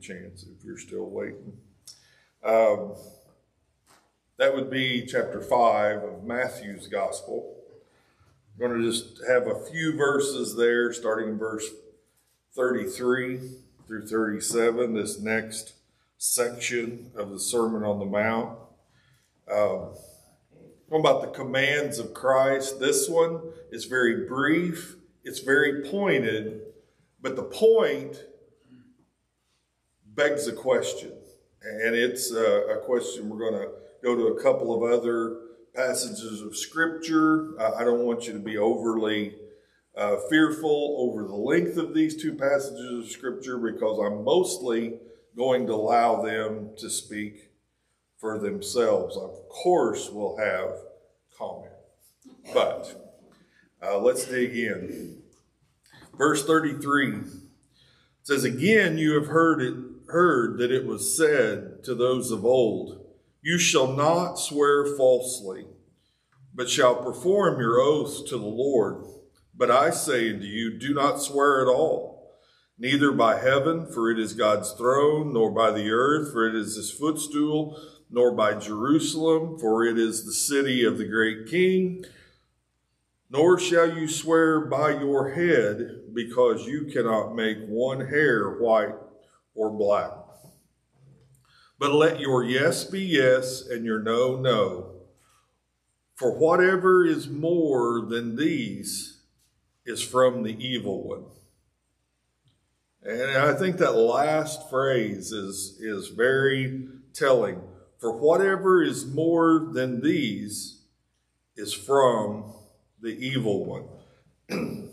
chance if you're still waiting. Um, that would be chapter 5 of Matthew's Gospel. I'm going to just have a few verses there, starting in verse 33 through 37, this next section of the Sermon on the Mount. Um, about the commands of Christ. This one is very brief, it's very pointed, but the point begs a question. And it's a, a question we're going to go to a couple of other passages of Scripture. Uh, I don't want you to be overly uh, fearful over the length of these two passages of Scripture because I'm mostly going to allow them to speak for themselves. Of course, we'll have comment. But uh, let's dig in. Verse 33 says, Again, you have heard it heard that it was said to those of old, You shall not swear falsely, but shall perform your oaths to the Lord. But I say unto you, do not swear at all, neither by heaven, for it is God's throne, nor by the earth, for it is his footstool, nor by Jerusalem, for it is the city of the great king. Nor shall you swear by your head, because you cannot make one hair white or black. But let your yes be yes and your no, no. For whatever is more than these is from the evil one. And I think that last phrase is, is very telling. For whatever is more than these is from the evil one.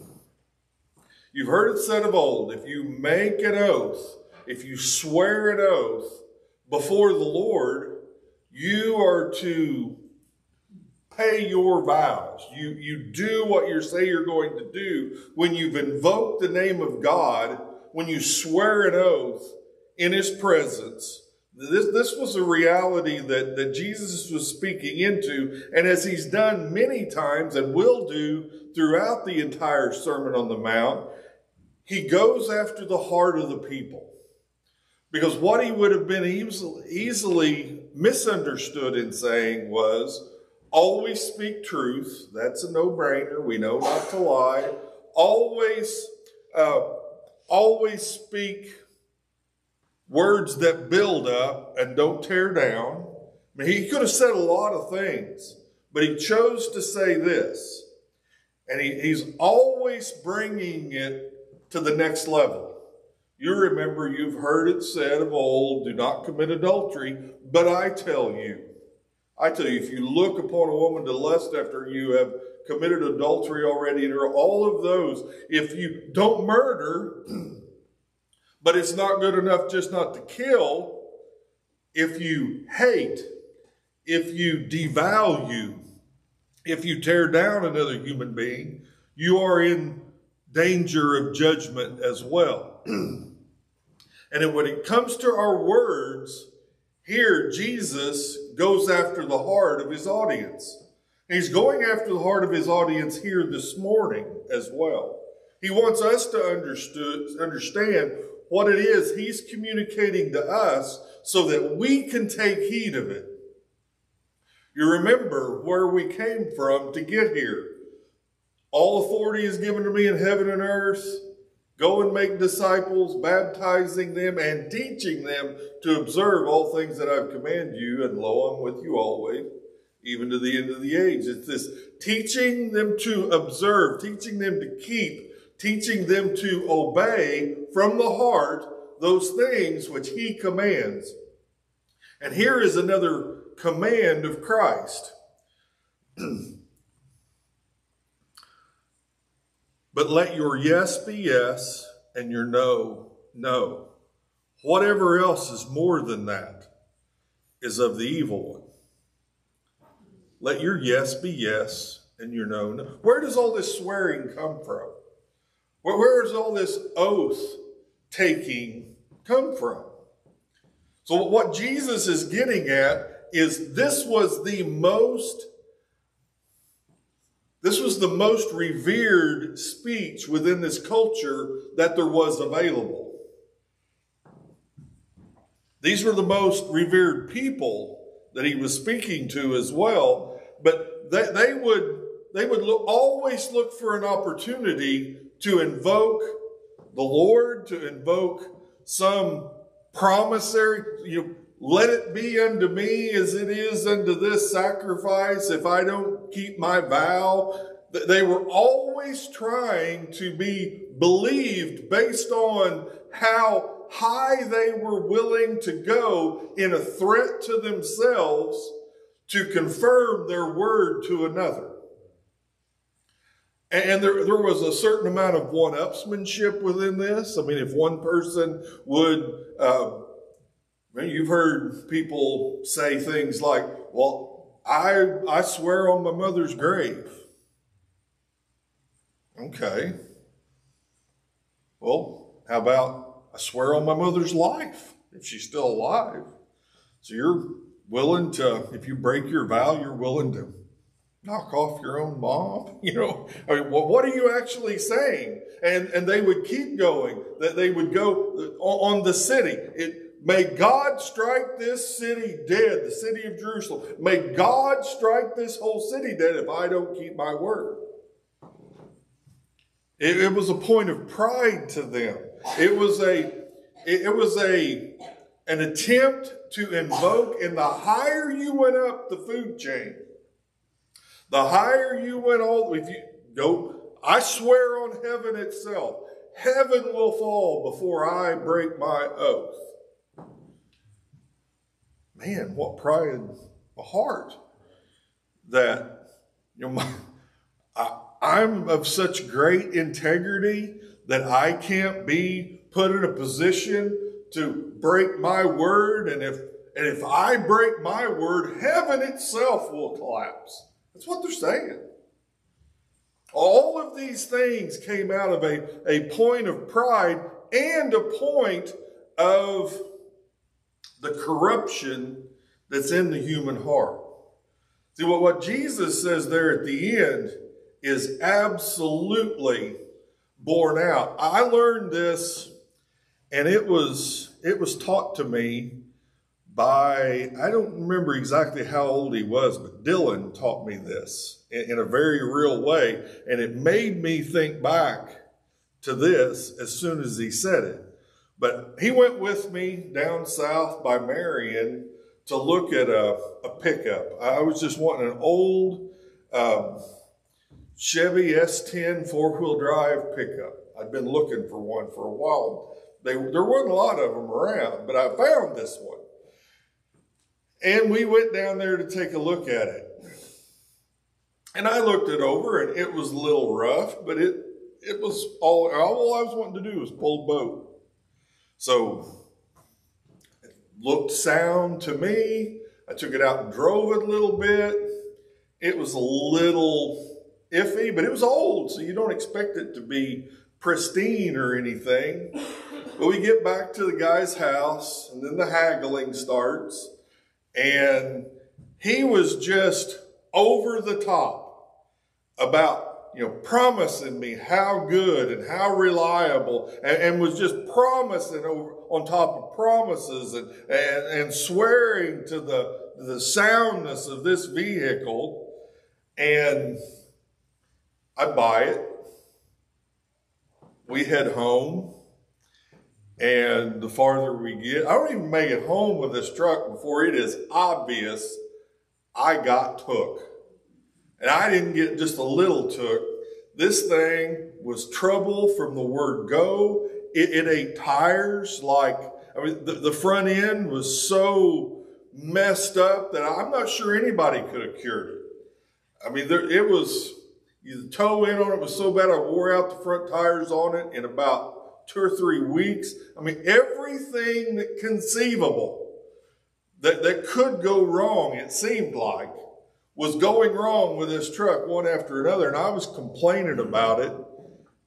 You've heard it said of old if you make an oath, if you swear an oath before the Lord, you are to pay your vows. You, you do what you say you're going to do. When you've invoked the name of God, when you swear an oath in his presence, this, this was a reality that, that Jesus was speaking into, and as he's done many times and will do throughout the entire Sermon on the Mount, he goes after the heart of the people. Because what he would have been easily, misunderstood in saying was, always speak truth. That's a no-brainer. We know not to lie. Always, uh, always speak words that build up and don't tear down. I mean, he could have said a lot of things, but he chose to say this. And he, he's always bringing it to the next level. You remember, you've heard it said of old, do not commit adultery, but I tell you, I tell you, if you look upon a woman to lust after you have committed adultery already, and all of those, if you don't murder, but it's not good enough just not to kill, if you hate, if you devalue, if you tear down another human being, you are in danger of judgment as well. and when it comes to our words, here Jesus goes after the heart of his audience. He's going after the heart of his audience here this morning as well. He wants us to understand what it is he's communicating to us so that we can take heed of it. You remember where we came from to get here. All authority is given to me in heaven and earth. Go and make disciples, baptizing them and teaching them to observe all things that I've commanded you, and lo, I'm with you always, even to the end of the age. It's this teaching them to observe, teaching them to keep, teaching them to obey from the heart those things which he commands. And here is another command of Christ. But let your yes be yes and your no, no. Whatever else is more than that is of the evil one. Let your yes be yes and your no, no. Where does all this swearing come from? Where, where does all this oath taking come from? So, what Jesus is getting at is this was the most this was the most revered speech within this culture that there was available. These were the most revered people that he was speaking to as well, but they, they would they would look, always look for an opportunity to invoke the Lord, to invoke some promissory, you know, let it be unto me as it is unto this sacrifice if I don't keep my vow. They were always trying to be believed based on how high they were willing to go in a threat to themselves to confirm their word to another. And there, there was a certain amount of one-upsmanship within this. I mean, if one person would, uh, you've heard people say things like, well, I, I swear on my mother's grave. Okay. Well, how about I swear on my mother's life if she's still alive? So you're willing to, if you break your vow, you're willing to knock off your own mom? You know, I mean, well, what are you actually saying? And, and they would keep going, that they would go uh, on the city. It, may God strike this city dead, the city of Jerusalem. May God strike this whole city dead if I don't keep my word. It, it was a point of pride to them. It was a, it, it was a, an attempt to invoke, and the higher you went up the food chain, the higher you went all, if you go, I swear on heaven itself, heaven will fall before I break my oath. Man, what pride in heart that, you know, my, I, I'm of such great integrity that I can't be put in a position to break my word. And if, and if I break my word, heaven itself will collapse. That's what they're saying. All of these things came out of a, a point of pride and a point of the corruption that's in the human heart. See, what, what Jesus says there at the end is absolutely borne out. I learned this, and it was it was taught to me by, I don't remember exactly how old he was, but Dylan taught me this in, in a very real way. And it made me think back to this as soon as he said it. But he went with me down south by Marion to look at a, a pickup. I was just wanting an old um, Chevy S10 four wheel drive pickup. I'd been looking for one for a while. They, there weren't a lot of them around, but I found this one. And we went down there to take a look at it. And I looked it over and it was a little rough, but it, it was all, all I was wanting to do was pull boat. So it looked sound to me. I took it out and drove it a little bit. It was a little iffy, but it was old, so you don't expect it to be pristine or anything. But we get back to the guy's house, and then the haggling starts. And he was just over the top about, you know, promising me how good and how reliable and, and was just promising over on top of promises and, and, and swearing to the, the soundness of this vehicle. And I buy it. We head home. And the farther we get, I don't even make it home with this truck before it is obvious I got took. And I didn't get just a little took. This thing was trouble from the word go. It, it ate tires like, I mean, the, the front end was so messed up that I'm not sure anybody could have cured it. I mean, there, it was, the toe in on it was so bad I wore out the front tires on it in about two or three weeks. I mean, everything that conceivable that, that could go wrong, it seemed like, was going wrong with this truck one after another. And I was complaining about it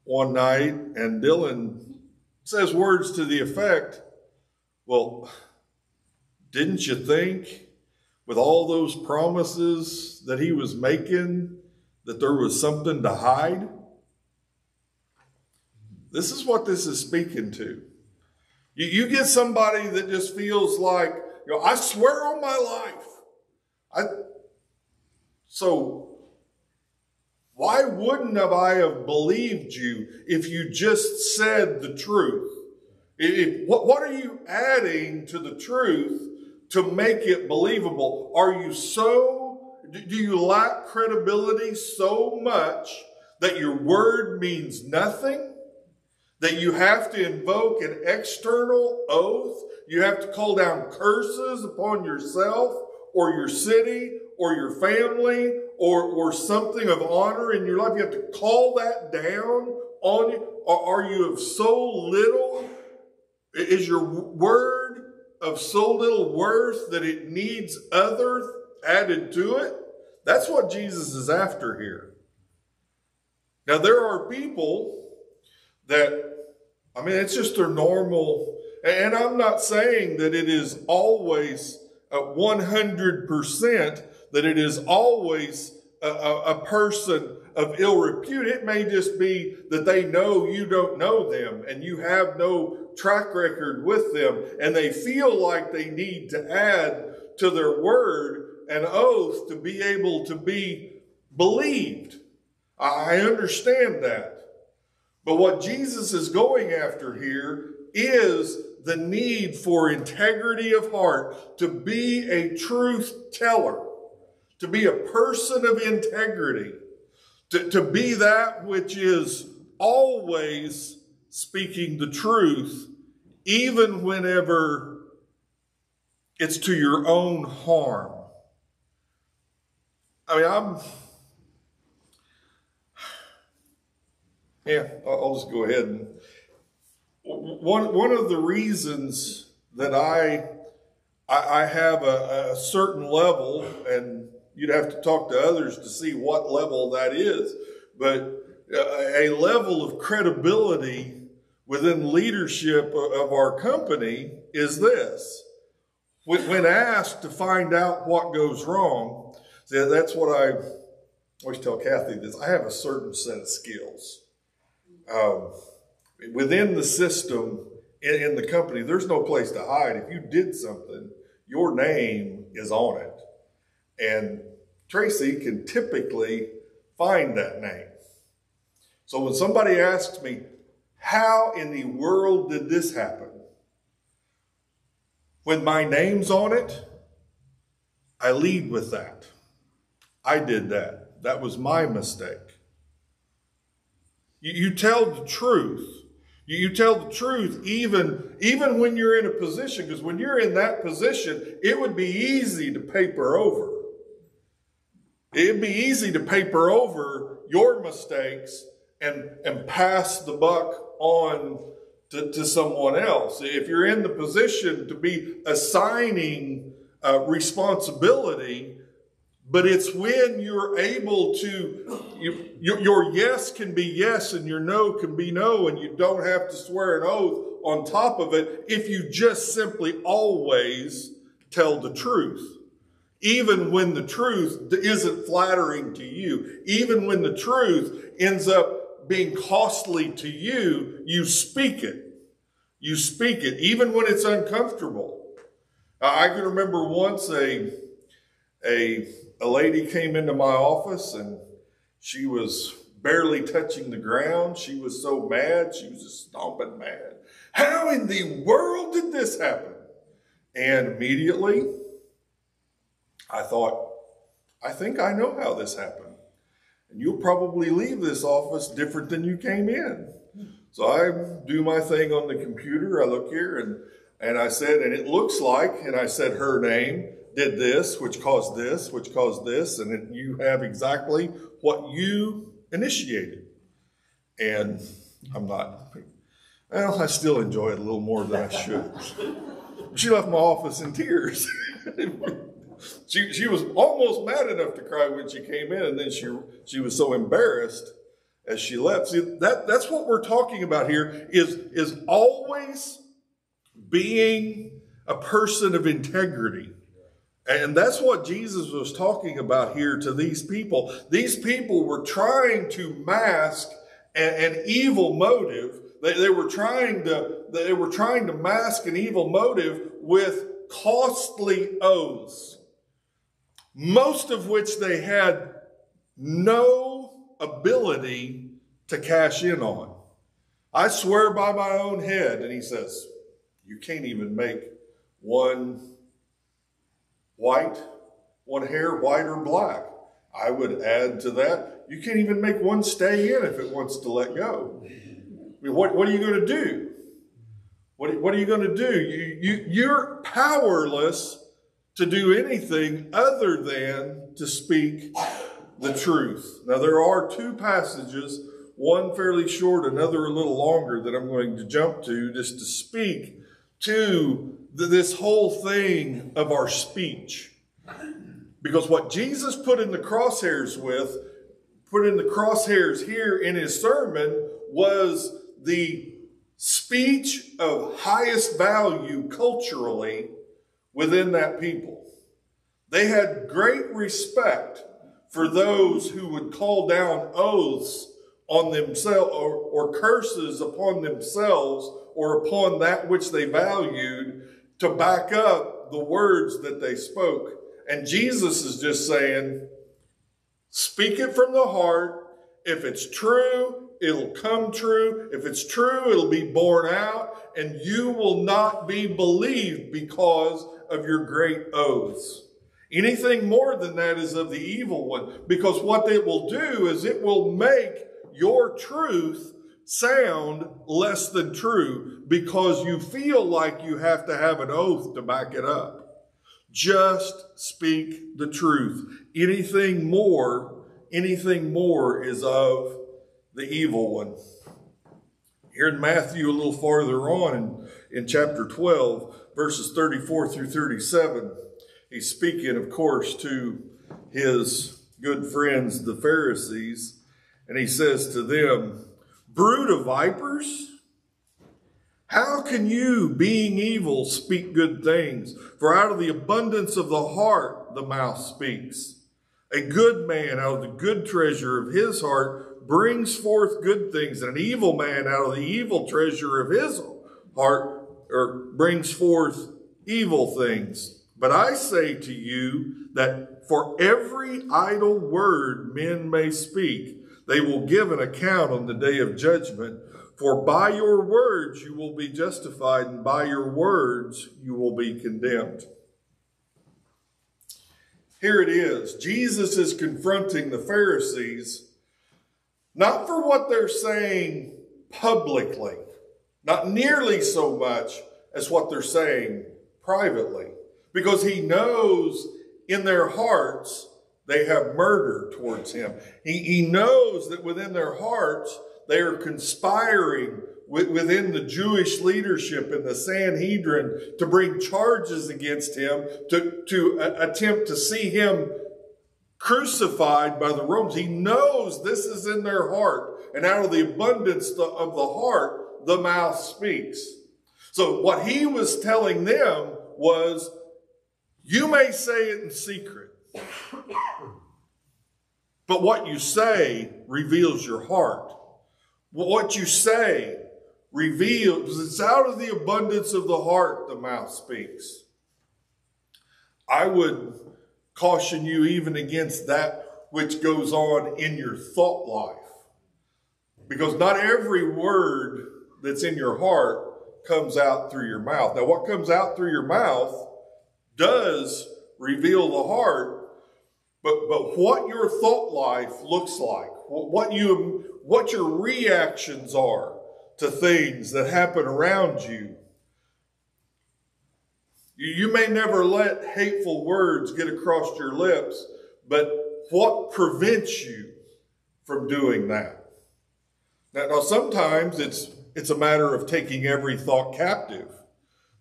one night, and Dylan says words to the effect, Well, didn't you think with all those promises that he was making that there was something to hide? This is what this is speaking to. You, you get somebody that just feels like, you know, I swear on my life. I, so why wouldn't have I have believed you if you just said the truth? If, what, what are you adding to the truth to make it believable? Are you so, do you lack credibility so much that your word means nothing? That you have to invoke an external oath? You have to call down curses upon yourself or your city or your family or, or something of honor in your life. You have to call that down on you. Or are you of so little? Is your word of so little worth that it needs other added to it? That's what Jesus is after here. Now, there are people that, I mean, it's just their normal, and I'm not saying that it is always uh, 100% that it is always a, a, a, person of ill repute. It may just be that they know you don't know them and you have no track record with them and they feel like they need to add to their word an oath to be able to be believed. I understand that. But what Jesus is going after here is the need for integrity of heart, to be a truth teller, to be a person of integrity, to, to be that which is always speaking the truth, even whenever it's to your own harm. I mean, I'm. Yeah, I'll just go ahead and one one of the reasons that I I, I have a, a, certain level, and you'd have to talk to others to see what level that is, but a, a level of credibility within leadership of our company is this. When asked to find out what goes wrong, that's what I always tell Kathy this. I have a certain set of skills. Um, within the system in, in, the company, there's no place to hide. If you did something, your name is on it. And Tracy can typically find that name. So when somebody asks me, how in the world did this happen? When my name's on it, I lead with that. I did that. That was my mistake. You, you tell the truth. You, you tell the truth even, even when you're in a position, because when you're in that position, it would be easy to paper over. It'd be easy to paper over your mistakes and, and pass the buck on to, to someone else. If you're in the position to be assigning uh, responsibility, but it's when you're able to, you, your yes can be yes and your no can be no, and you don't have to swear an oath on top of it if you just simply always tell the truth. Even when the truth isn't flattering to you, even when the truth ends up being costly to you, you speak it. You speak it, even when it's uncomfortable. I can remember once a, a a lady came into my office and she was barely touching the ground. She was so mad. She was just stomping mad. How in the world did this happen? And immediately I thought, I think I know how this happened. And you'll probably leave this office different than you came in. So I do my thing on the computer. I look here and, and I said, and it looks like, and I said her name, did this, which caused this, which caused this, and you have exactly what you initiated. And I'm not, well, I still enjoy it a little more than I should. she left my office in tears. she, she was almost mad enough to cry when she came in, and then she, she was so embarrassed as she left. See, that, that's what we're talking about here is, is always being a person of integrity. And that's what Jesus was talking about here to these people. These people were trying to mask an, an evil motive. They, they were trying to they were trying to mask an evil motive with costly oaths, most of which they had no ability to cash in on. I swear by my own head. And he says, You can't even make one white, one hair white or black. I would add to that, you can't even make one stay in if it wants to let go. I mean, what, what are you going to do? What, what are you going to do? You, you, you're powerless to do anything other than to speak the truth. Now, there are two passages, one fairly short, another a little longer, that I'm going to jump to just to speak to this whole thing of our speech. Because what Jesus put in the crosshairs with, put in the crosshairs here in his sermon, was the speech of highest value culturally within that people. They had great respect for those who would call down oaths on themselves or, or, curses upon themselves or upon that which they valued to back up the words that they spoke. And Jesus is just saying, speak it from the heart. If it's true, it'll come true. If it's true, it'll be borne out, and you will not be believed because of your great oaths. Anything more than that is of the evil one, because what it will do is it will make your truth sound less than true because you feel like you have to have an oath to back it up. Just speak the truth. Anything more, anything more is of the evil one. Here in Matthew, a little farther on in, in chapter 12, verses 34 through 37, he's speaking, of course, to his good friends, the Pharisees, and he says to them, Brood of vipers, how can you, being evil, speak good things? For out of the abundance of the heart, the mouth speaks. A good man out of the good treasure of his heart brings forth good things, and an evil man out of the evil treasure of his heart or brings forth evil things. But I say to you that for every idle word men may speak, they will give an account on the day of judgment. For by your words you will be justified, and by your words you will be condemned. Here it is. Jesus is confronting the Pharisees, not for what they're saying publicly, not nearly so much as what they're saying privately, because he knows in their hearts they have murder towards him. He, he knows that within their hearts, they are conspiring within the Jewish leadership in the Sanhedrin to bring charges against him, to, to uh, attempt to see him crucified by the Romans. He knows this is in their heart. And out of the abundance of the heart, the mouth speaks. So what he was telling them was, you may say it in secret. But what you say reveals your heart. What you say reveals, it's out of the abundance of the heart the mouth speaks. I would caution you even against that which goes on in your thought life. Because not every word that's in your heart comes out through your mouth. Now, what comes out through your mouth does reveal the heart, but, but what your thought life looks like, what, you, what your reactions are to things that happen around you. You, you may never let hateful words get across your lips, but what prevents you from doing that? Now, now sometimes it's, it's a matter of taking every thought captive.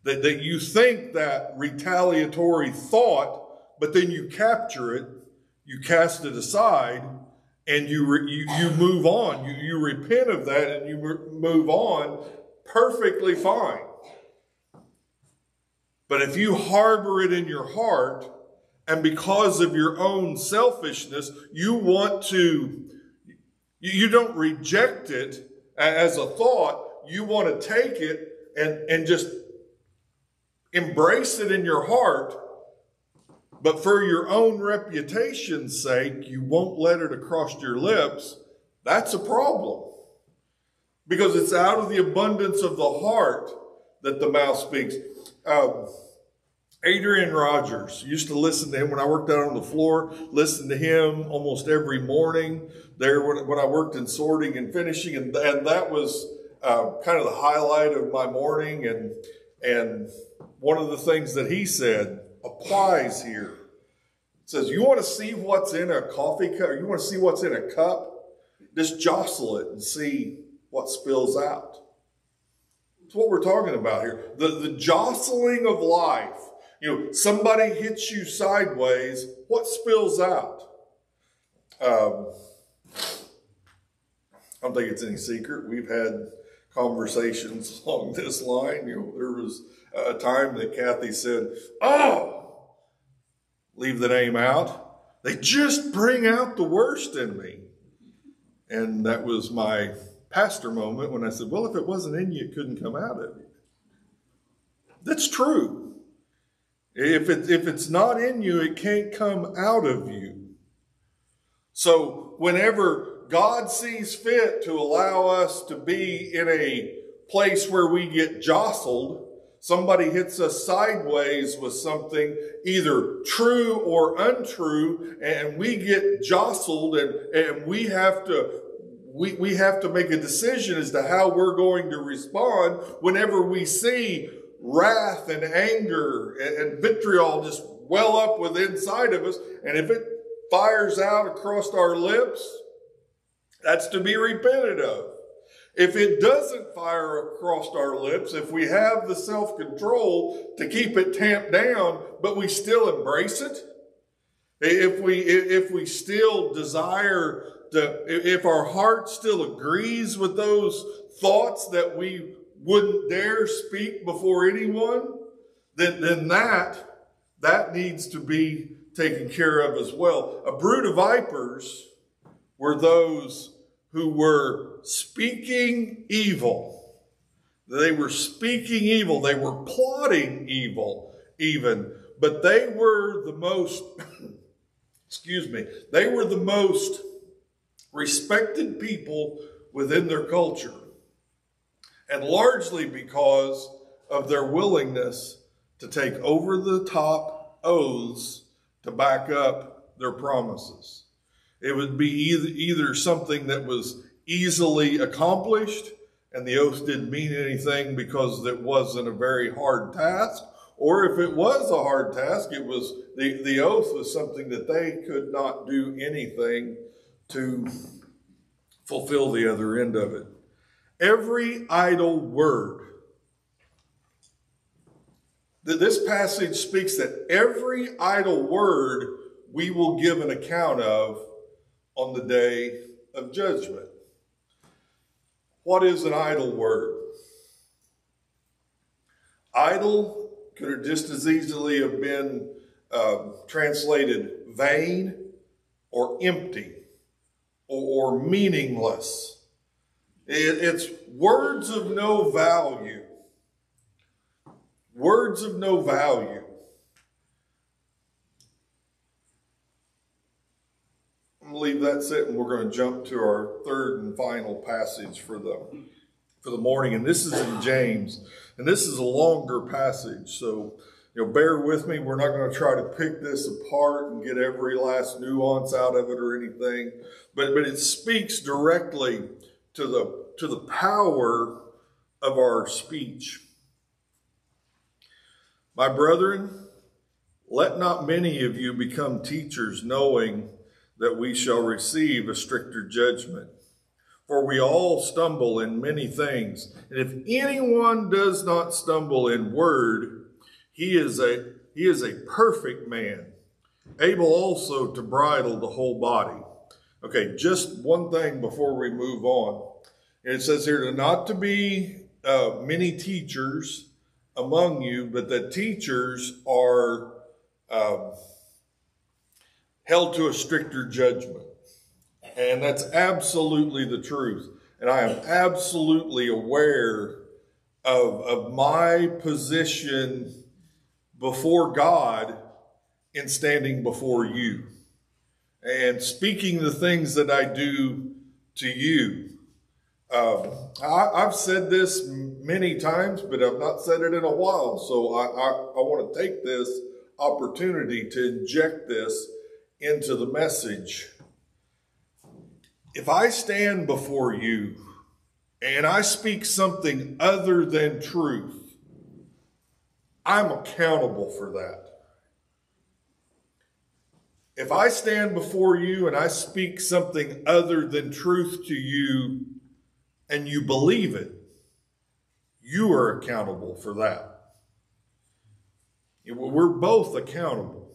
That, that you think that retaliatory thought, but then you capture it you cast it aside and you, re, you, you move on. You, you repent of that and you move on perfectly fine. But if you harbor it in your heart, and because of your own selfishness, you want to, you don't reject it as a thought, you want to take it and, and just embrace it in your heart, but for your own reputation's sake, you won't let it across your lips, that's a problem. Because it's out of the abundance of the heart that the mouth speaks. Um, Adrian Rogers used to listen to him when I worked out on the floor, listen to him almost every morning there when, when I worked in sorting and finishing. And, and that was uh, kind of the highlight of my morning. And, and one of the things that he said applies here. It says, You want to see what's in a coffee cup, you want to see what's in a cup? Just jostle it and see what spills out. That's what we're talking about here. The, the jostling of life. You know, somebody hits you sideways, what spills out? Um, I don't think it's any secret. We've had conversations along this line. You know, there was a time that Kathy said, Oh, leave the name out. They just bring out the worst in me. And that was my pastor moment when I said, Well, if it wasn't in you, it couldn't come out of you. That's true. If, it, if it's not in you, it can't come out of you. So, whenever God sees fit to allow us to be in a place where we get jostled, somebody hits us sideways with something either true or untrue, and we get jostled and, and we have to we, we have to make a decision as to how we're going to respond whenever we see wrath and anger and, vitriol just well up within inside of us. And if it fires out across our lips, that's to be repented of. If it doesn't fire across our lips, if we have the self control to keep it tamped down, but we still embrace it, if we, if we still desire to, if our heart still agrees with those thoughts that we wouldn't dare speak before anyone, then, then that, that needs to be taken care of as well. A brood of vipers were those who were speaking evil. They were speaking evil. They were plotting evil, even. But they were the most, excuse me, they were the most respected people within their culture. And largely because of their willingness to take over the top oaths to back up their promises. It would be either, either something that was easily accomplished and the oath didn't mean anything because it wasn't a very hard task, or if it was a hard task, it was the, the oath was something that they could not do anything to fulfill the other end of it. Every idle word. This passage speaks that every idle word we will give an account of on the day of judgment. What is an idle word? Idle could have just as easily have been uh, translated vain or empty or, or meaningless. It, it's words of no value. Words of no value. I'm going to leave that sitting. We're going to jump to our third and final passage for the for the morning, and this is in James, and this is a longer passage. So, you know, bear with me. We're not going to try to pick this apart and get every last nuance out of it or anything, but but it speaks directly to the to the power of our speech. My brethren, let not many of you become teachers, knowing that we shall receive a stricter judgment. For we all stumble in many things. And if anyone does not stumble in word, he is a, he is a perfect man, able also to bridle the whole body. Okay, just one thing before we move on. It says here to not to be uh, many teachers among you, but that teachers are uh, held to a stricter judgment. And that's absolutely the truth. And I am absolutely aware of, of my position before God in standing before you and speaking the things that I do to you. Um, I, have said this many times, but I've not said it in a while. So I, I, I want to take this opportunity to inject this into the message. If I stand before you and I speak something other than truth, I'm accountable for that. If I stand before you and I speak something other than truth to you and you believe it, you are accountable for that. We're both accountable.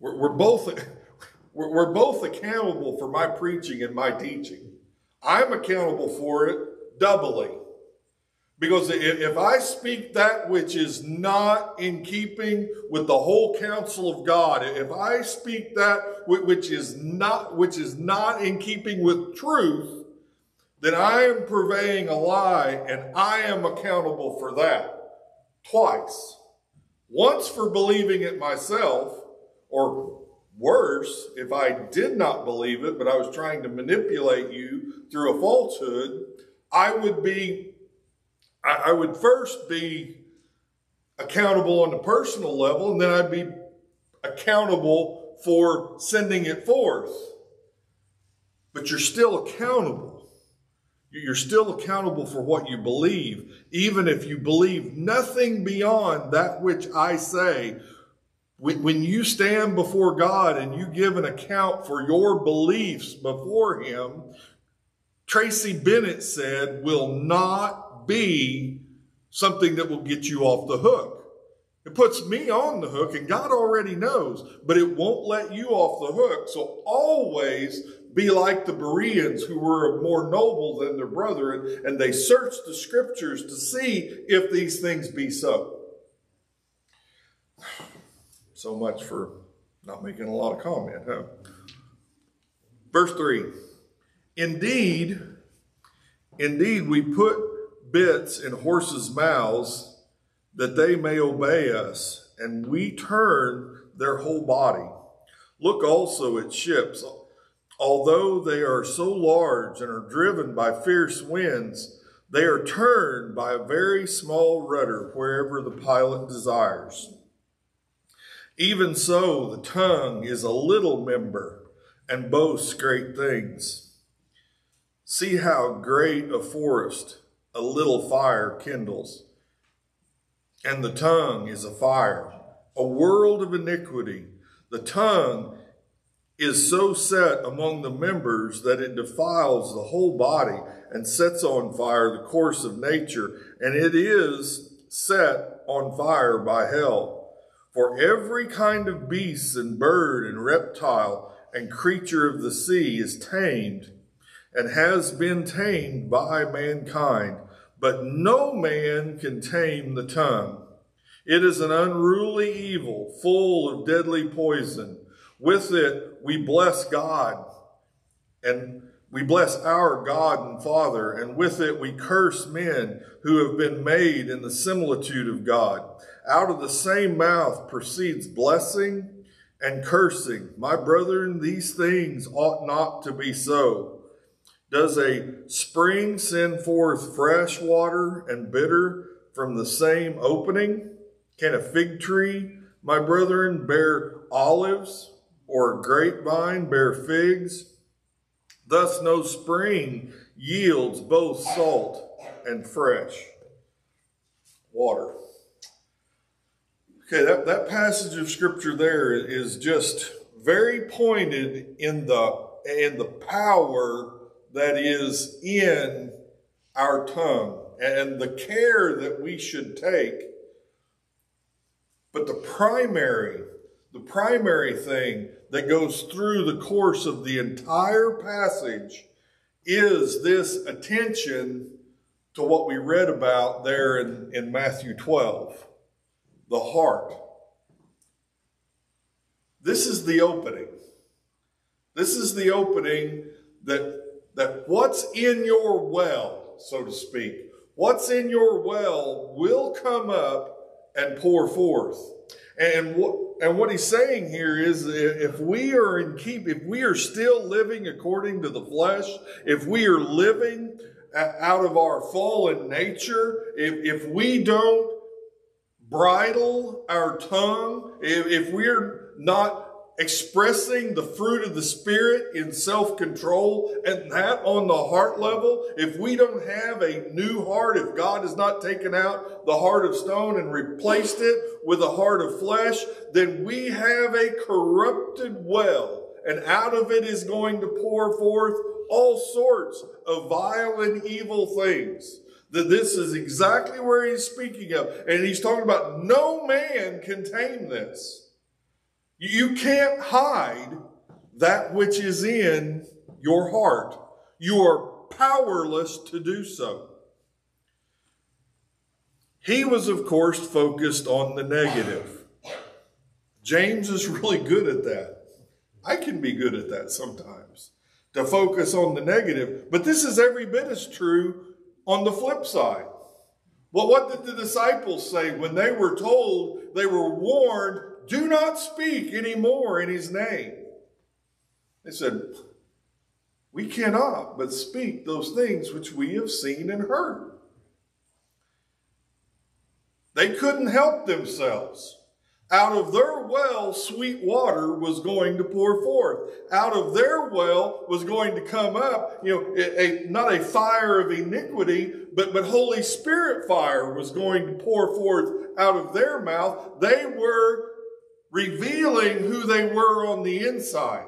We're, we're both we're both accountable for my preaching and my teaching. I'm accountable for it doubly. Because if I speak that which is not in keeping with the whole counsel of God, if I speak that which is not, which is not in keeping with truth, then I am purveying a lie and I am accountable for that twice. Once for believing it myself, or worse, if I did not believe it, but I was trying to manipulate you through a falsehood, I would be, I, would first be accountable on the personal level, and then I'd be accountable for sending it forth. But you're still accountable. You're still accountable for what you believe, even if you believe nothing beyond that which I say. When you stand before God and you give an account for your beliefs before Him, Tracy Bennett said, will not be something that will get you off the hook. It puts me on the hook, and God already knows, but it won't let you off the hook. So always be like the Bereans who were more noble than their brethren, and they searched the scriptures to see if these things be so. So much for not making a lot of comment, huh? Verse 3 Indeed, indeed, we put bits in horses' mouths that they may obey us, and we turn their whole body. Look also at ships Although they are so large and are driven by fierce winds, they are turned by a very small rudder wherever the pilot desires. Even so, the tongue is a little member and boasts great things. See how great a forest a little fire kindles. And the tongue is a fire, a world of iniquity. The tongue is so set among the members that it defiles the whole body and sets on fire the course of nature, and it is set on fire by hell. For every kind of beast and bird and reptile and creature of the sea is tamed and has been tamed by mankind, but no man can tame the tongue. It is an unruly evil, full of deadly poison. With it, we bless God and we bless our God and Father, and with it we curse men who have been made in the similitude of God. Out of the same mouth proceeds blessing and cursing. My brethren, these things ought not to be so. Does a spring send forth fresh water and bitter from the same opening? Can a fig tree, my brethren, bear olives or a grapevine bear figs? Thus no spring yields both salt and fresh water. Okay, that, that passage of scripture there is just very pointed in the in the power that is in our tongue and the care that we should take. But the primary, the primary thing that goes through the course of the entire passage is this attention to what we read about there in, in Matthew 12 the heart. This is the opening. This is the opening that, that what's in your well, so to speak, what's in your well will come up and pour forth. And what and what he's saying here is if we are in keep if we are still living according to the flesh, if we are living out of our fallen nature, if, if we don't bridle our tongue, if, if we're not expressing the fruit of the Spirit in self control and that on the heart level, if we don't have a new heart, if God has not taken out the heart of stone and replaced it with a heart of flesh, then we have a corrupted well. And out of it is going to pour forth all sorts of vile and evil things. That this is exactly where he's speaking of. And he's talking about no man can tame this. You can't hide that which is in your heart. You are powerless to do so. He was, of course, focused on the negative. James is really good at that. I can be good at that sometimes, to focus on the negative. But this is every bit as true on the flip side. Well, what did the disciples say when they were told, they were warned do not speak anymore in his name. They said, We cannot but speak those things which we have seen and heard. They couldn't help themselves. Out of their well, sweet water was going to pour forth. Out of their well was going to come up, you know, a, a, not a fire of iniquity, but, but Holy Spirit fire was going to pour forth out of their mouth. They were revealing who they were on the inside.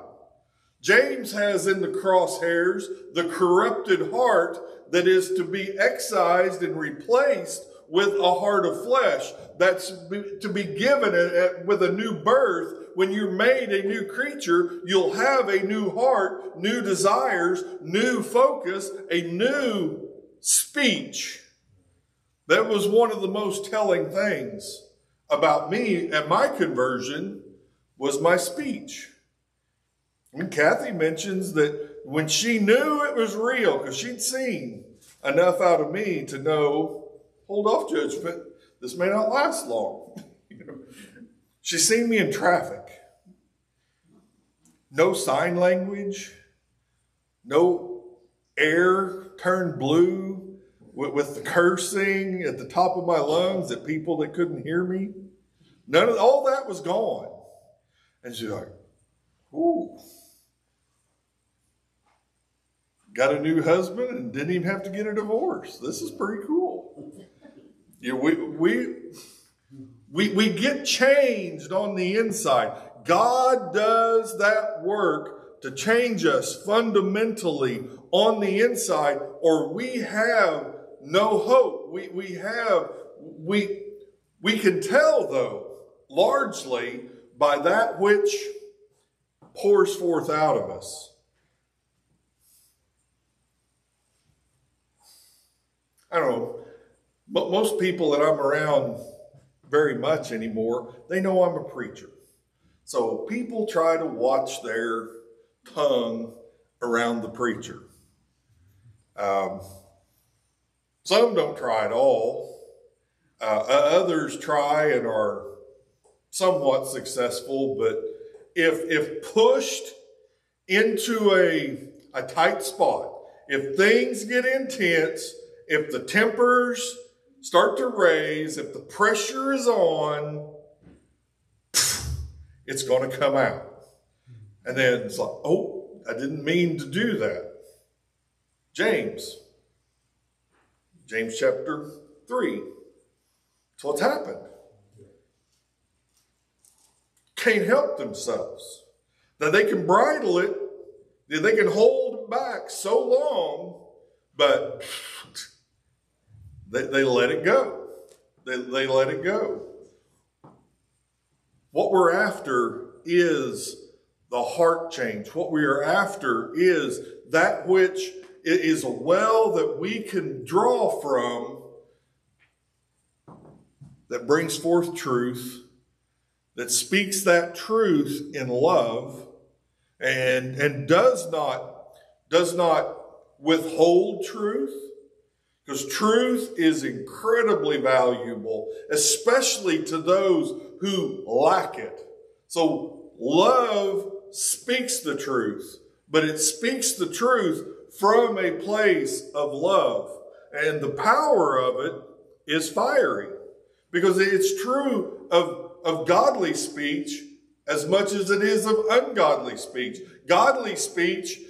James has in the crosshairs the corrupted heart that is to be excised and replaced with a heart of flesh that's to be given with a new birth. When you're made a new creature, you'll have a new heart, new desires, new focus, a new speech. That was one of the most telling things about me at my conversion was my speech. And Kathy mentions that when she knew it was real, because she'd seen enough out of me to know, hold off judgment, this may not last long. She's seen me in traffic. No sign language, no air turned blue, with, with the cursing at the top of my lungs at people that couldn't hear me. None of all that was gone. And she's like, ooh. Got a new husband and didn't even have to get a divorce. This is pretty cool. Know, we, we, we, we get changed on the inside. God does that work to change us fundamentally on the inside, or we have no hope. We, we have, we, we can tell though, largely by that which pours forth out of us. I don't know, but most people that I'm around very much anymore, they know I'm a preacher. So people try to watch their tongue around the preacher. Um, some don't try at all. Uh, others try and are somewhat successful, but if, if pushed into a, a tight spot, if things get intense, if the tempers start to raise, if the pressure is on, it's going to come out. And then it's like, oh, I didn't mean to do that. James James chapter 3. That's what's happened. Can't help themselves. That they can bridle it, that they can hold back so long, but they, they let it go. They, they let it go. What we're after is the heart change. What we are after is that which it is a well that we can draw from that brings forth truth, that speaks that truth in love, and, and does not does not withhold truth. Because truth is incredibly valuable, especially to those who lack it. So love speaks the truth, but it speaks the truth from a place of love. And the power of it is fiery because it's true of, of godly speech as much as it is of ungodly speech. Godly speech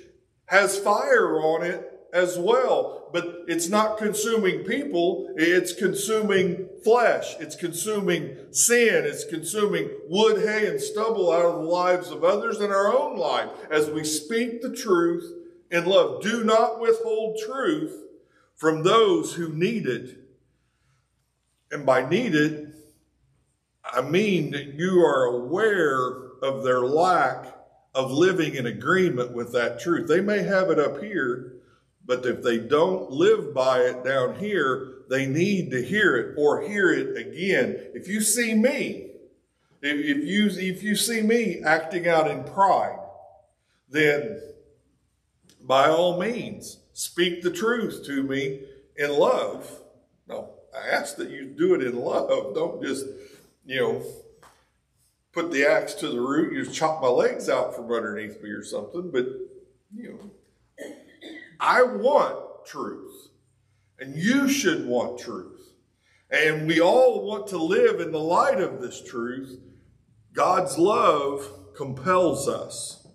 has fire on it as well, but it's not consuming people, it's consuming flesh, it's consuming sin, it's consuming wood, hay, and stubble out of the lives of others and our own life as we speak the truth in love. Do not withhold truth from those who need it. And by need it, I mean that you are aware of their lack of living in agreement with that truth. They may have it up here, but if they don't live by it down here, they need to hear it or hear it again. If you see me, if you, if you see me acting out in pride, then by all means, speak the truth to me in love. No, I ask that you do it in love. Don't just, you know, put the axe to the root, you chop my legs out from underneath me or something. But, you know, I want truth. And you should want truth. And we all want to live in the light of this truth. God's love compels us.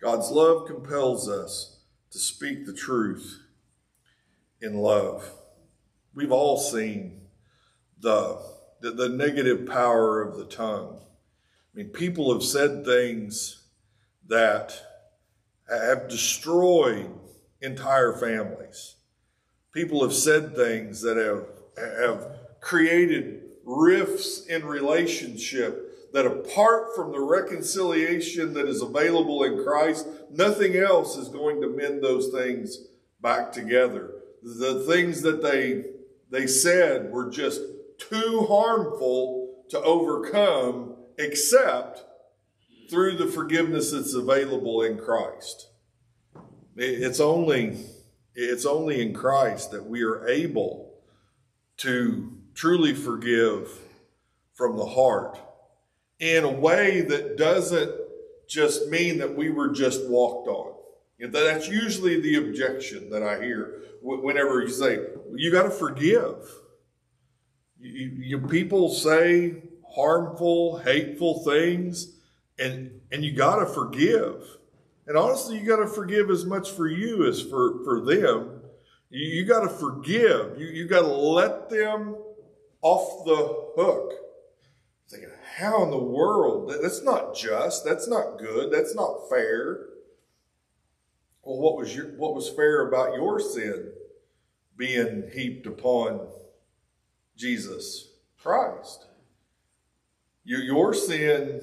God's love compels us to speak the truth in love. We've all seen the, the, the negative power of the tongue. I mean, people have said things that have destroyed entire families. People have said things that have, have created rifts in relationship that apart from the reconciliation that is available in Christ, nothing else is going to mend those things back together. The things that they, they said were just too harmful to overcome except through the forgiveness that's available in Christ. It's only, it's only in Christ that we are able to truly forgive from the heart in a way that doesn't just mean that we were just walked on. That's usually the objection that I hear whenever you say, you got to forgive. You, you, people say harmful, hateful things, and, and you got to forgive. And honestly, you got to forgive as much for you as for, for them. You, you got to forgive. You, you got to let them off the hook. Thinking, how in the world? That's not just. That's not good. That's not fair. Well, what was your what was fair about your sin being heaped upon Jesus Christ? Your, your sin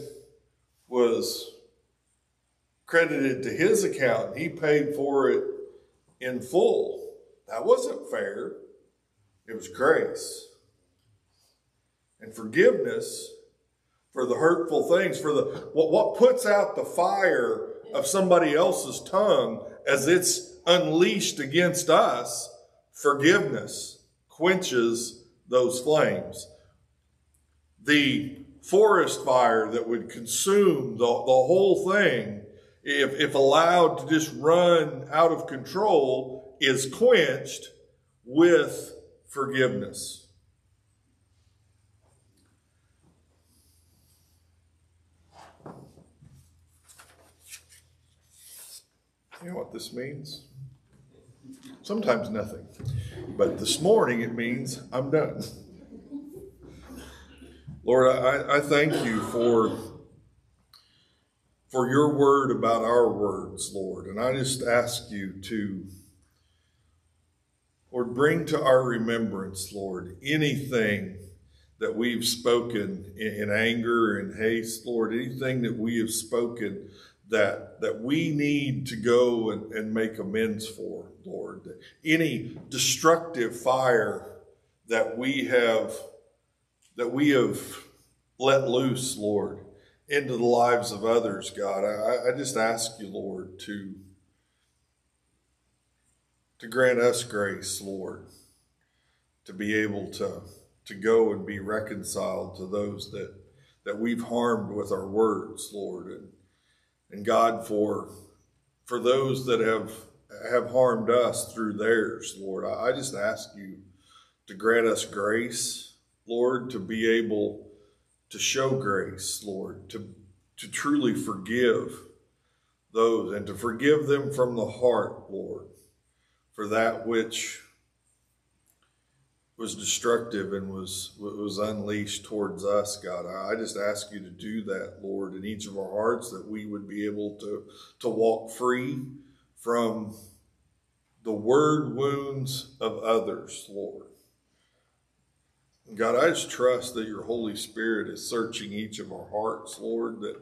was credited to his account. He paid for it in full. That wasn't fair. It was grace. And forgiveness for the hurtful things, for the what, what puts out the fire of somebody else's tongue as it's unleashed against us, forgiveness quenches those flames. The forest fire that would consume the, the whole thing, if, if allowed to just run out of control, is quenched with forgiveness. You know what this means? Sometimes nothing. But this morning it means I'm done. Lord, I, I thank you for, for your word about our words, Lord. And I just ask you to, Lord, bring to our remembrance, Lord, anything that we've spoken in, in anger and haste, Lord, anything that we have spoken that that we need to go and, and make amends for, Lord. Any destructive fire that we have that we have let loose, Lord, into the lives of others, God. I, I just ask you, Lord, to, to grant us grace, Lord, to be able to to go and be reconciled to those that that we've harmed with our words, Lord, and and God for for those that have have harmed us through theirs, Lord. I, just ask you to grant us grace, Lord, to be able to show grace, Lord, to to truly forgive those and to forgive them from the heart, Lord, for that which was destructive and was was unleashed towards us, God. I just ask you to do that, Lord, in each of our hearts, that we would be able to to walk free from the word wounds of others, Lord. God, I just trust that your Holy Spirit is searching each of our hearts, Lord, that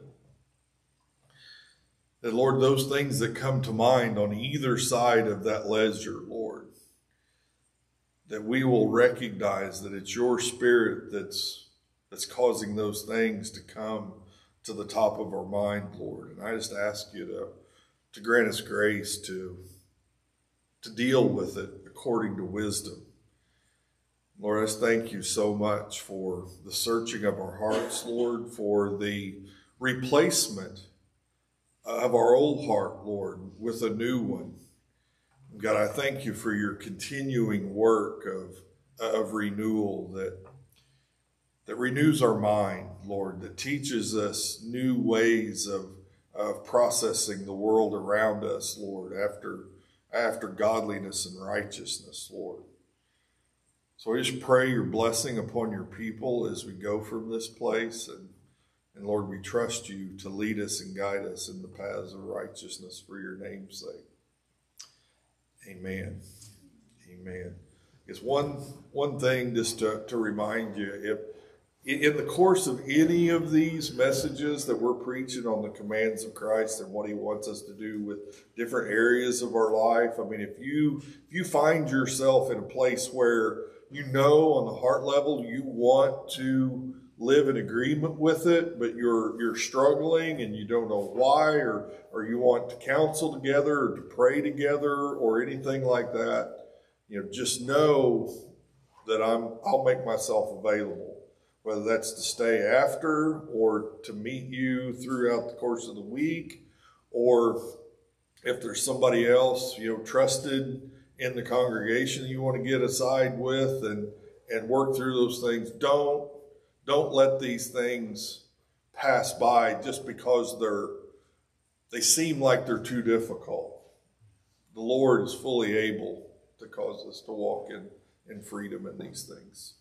that Lord, those things that come to mind on either side of that ledger, Lord, that we will recognize that it's your spirit that's that's causing those things to come to the top of our mind, Lord. And I just ask you to to grant us grace to to deal with it according to wisdom. Lord, I just thank you so much for the searching of our hearts, Lord, for the replacement of our old heart, Lord, with a new one. God, I thank you for your continuing work of, of renewal that, that renews our mind, Lord, that teaches us new ways of, of processing the world around us, Lord, after, after godliness and righteousness, Lord. So I just pray your blessing upon your people as we go from this place. And, and Lord, we trust you to lead us and guide us in the paths of righteousness for your name's sake. Amen. Amen. It's one one thing just to, to remind you if in the course of any of these messages that we're preaching on the commands of Christ and what he wants us to do with different areas of our life, I mean if you if you find yourself in a place where you know on the heart level you want to live in agreement with it, but you're you're struggling and you don't know why, or or you want to counsel together or to pray together or anything like that, you know, just know that I'm I'll make myself available, whether that's to stay after or to meet you throughout the course of the week, or if there's somebody else, you know, trusted in the congregation you want to get aside with and and work through those things. Don't don't let these things pass by just because they're they seem like they're too difficult. The Lord is fully able to cause us to walk in, in freedom in these things.